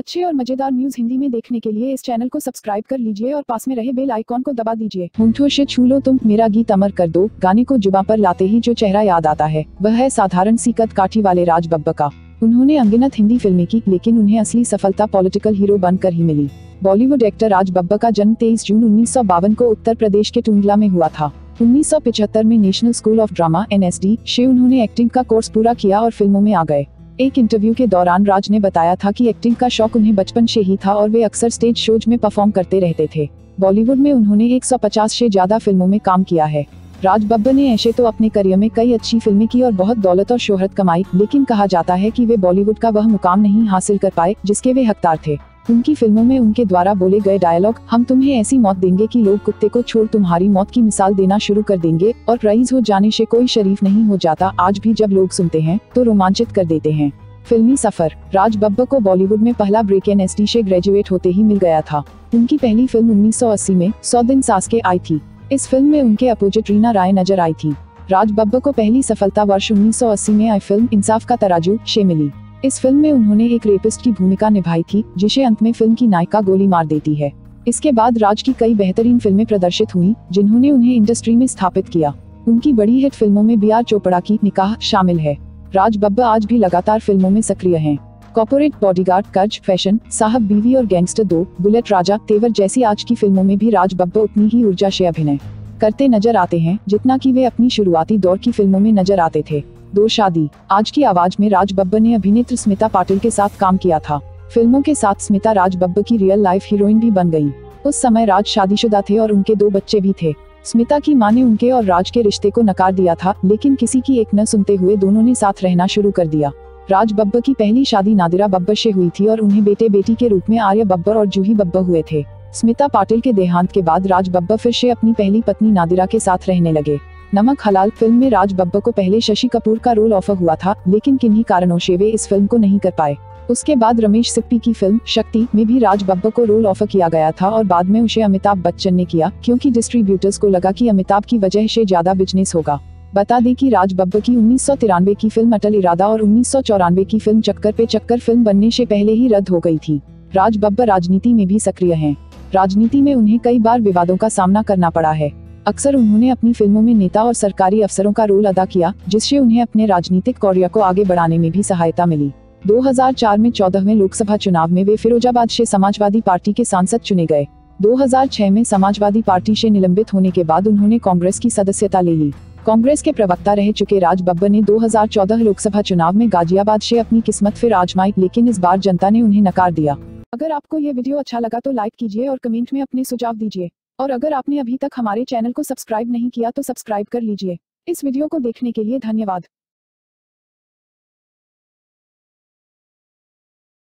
अच्छे और मज़ेदार न्यूज़ हिंदी में देखने के लिए इस चैनल को सब्सक्राइब कर लीजिए और पास में रहे बेल आइकॉन को दबा दीजिए। होंठों से छू लो तुम, मेरा गीत अमर कर दो, गाने को जुबा पर लाते ही जो चेहरा याद आता है, वह है साधारण सीकत काठी वाले राज बब्बा का। उन्होंने अंगिनत हिंदी फ़िल्में की, लेकिन उन्हें असली सफलता पॉलिटिकल हीरो बनकर ही मिली। बॉलीवुड एक्टर राज बब्बा का जन्म तेईस जून उन्नीस सौ बावन को उत्तर प्रदेश के टूंडला में हुआ था। 1975 में National School of Drama N से उन्होंने एक्टिंग का कोर्स पूरा किया और फ़िल्मों में आ गए। एक इंटरव्यू के दौरान राज ने बताया था कि एक्टिंग का शौक उन्हें बचपन से ही था और वे अक्सर स्टेज शोज़ में परफॉर्म करते रहते थे। बॉलीवुड में उन्होंने 150 से ज़्यादा फ़िल्मों में काम किया है। राज बब्बर ने ऐसे तो अपने करियर में कई अच्छी फ़िल्में की और बहुत दौलत और शोहरत कमाई, लेकिन कहा जाता है कि वे बॉलीवुड का वह मुकाम नहीं हासिल कर पाए, जिसके वे हकदार थे। उनकी फ़िल्मों में उनके द्वारा बोले गए डायलॉग हम तुम्हें ऐसी मौत देंगे कि लोग कुत्ते को छोड़ तुम्हारी मौत की मिसाल देना शुरू कर देंगे और रईस हो जाने से कोई शरीफ नहीं हो जाता। आज भी जब लोग सुनते हैं तो रोमांचित कर देते हैं। फिल्मी सफ़र, राज बब्बर को बॉलीवुड में पहला ब्रेक एन एस से ग्रेजुएट होते ही मिल गया था। उनकी पहली फ़िल्म 1980 में सौ दिन सास के आई थी। इस फ़िल्म में उनके अपोजिट रीना राय नज़र आई थी। राज बब्बर को पहली सफलता वर्ष 1980 में आई फ़िल्म इंसाफ का तराजू शे मिली। इस फ़िल्म में उन्होंने एक रेपिस्ट की भूमिका निभाई थी, जिसे अंत में फ़िल्म की नायिका गोली मार देती है। इसके बाद राज की कई बेहतरीन फ़िल्में प्रदर्शित हुई, जिन्होंने उन्हें इंडस्ट्री में स्थापित किया। उनकी बड़ी हिट फ़िल्मों में बी आर चोपड़ा की निकाह शामिल है। राज बब्बा आज भी लगातार फ़िल्मों में सक्रिय हैं। कॉपोरेट बॉडीगार्ड कर्ज, फ़ैशन, साहब बीवी और गैंगस्टर दो, बुलेट राजा, तेवर जैसी आज की फ़िल्मों में भी राज बब्बा उतनी ही ऊर्जा से अभिनय करते नज़र आते हैं, जितना कि वे अपनी शुरुआती दौर की फ़िल्मों में नज़र आते थे। दो शादी। आज की आवाज़ में राज बब्बर ने अभिनेत्री स्मिता पाटिल के साथ काम किया था। फ़िल्मों के साथ स्मिता राज बब्बर की रियल लाइफ हीरोइन भी बन गई उस समय राज शादीशुदा थे और उनके दो बच्चे भी थे। स्मिता की माँ ने उनके और राज के रिश्ते को नकार दिया था, लेकिन किसी की एक न सुनते हुए दोनों ने साथ रहना शुरू कर दिया। राज बब्बर की पहली शादी नादिरा बब्बर से हुई थी और उन्हें बेटे बेटी के रूप में आर्य बब्बर और जूही बब्बर हुए थे। स्मिता पाटिल के देहांत के बाद राज बब्बर फिर से अपनी पहली पत्नी नादिरा के साथ रहने लगे। नमक हलाल फ़िल्म में राज बब्बर को पहले शशि कपूर का रोल ऑफ़र हुआ था, लेकिन किन्हीं कारणों से वे इस फ़िल्म को नहीं कर पाए। उसके बाद रमेश सिप्पी की फ़िल्म, शक्ति, में भी राज बब्बर को रोल ऑफ़र किया गया था और बाद में उसे अमिताभ बच्चन ने किया, क्योंकि डिस्ट्रीब्यूटर्स को लगा कि अमिताभ की वजह से ज़्यादा बिज़नेस होगा। बता दें कि राज बब्बर की उन्नीस सौ तिरानवे की फ़िल्म अटल इरादा और उन्नीस सौ चौरानवे की फ़िल्म चक्कर पे चक्कर फ़िल्म बनने से पहले ही रद्द हो गई थी। राज बब्बर राजनीति में भी सक्रिय हैं। राजनीति में उन्हें कई बार विवादों का सामना करना पड़ा है। अक्सर उन्होंने अपनी फ़िल्मों में नेता और सरकारी अफसरों का रोल अदा किया, जिससे उन्हें अपने राजनीतिक कौर्य को आगे बढ़ाने में भी सहायता मिली। 2004 में चौदहवें लोकसभा चुनाव में वे फिरोजाबाद से समाजवादी पार्टी के सांसद चुने गए। 2006 में समाजवादी पार्टी से निलंबित होने के बाद उन्होंने कांग्रेस की सदस्यता ले ली। कांग्रेस के प्रवक्ता रह चुके राज बब्बर ने 2014 लोकसभा चुनाव में गाजियाबाद से अपनी किस्मत फिर आजमाई, लेकिन इस बार जनता ने उन्हें नकार दिया। अगर आपको ये वीडियो अच्छा लगा तो लाइक कीजिए और कमेंट में अपने सुझाव दीजिए। और अगर आपने अभी तक हमारे चैनल को सब्सक्राइब नहीं किया तो सब्सक्राइब कर लीजिए। इस वीडियो को देखने के लिए धन्यवाद।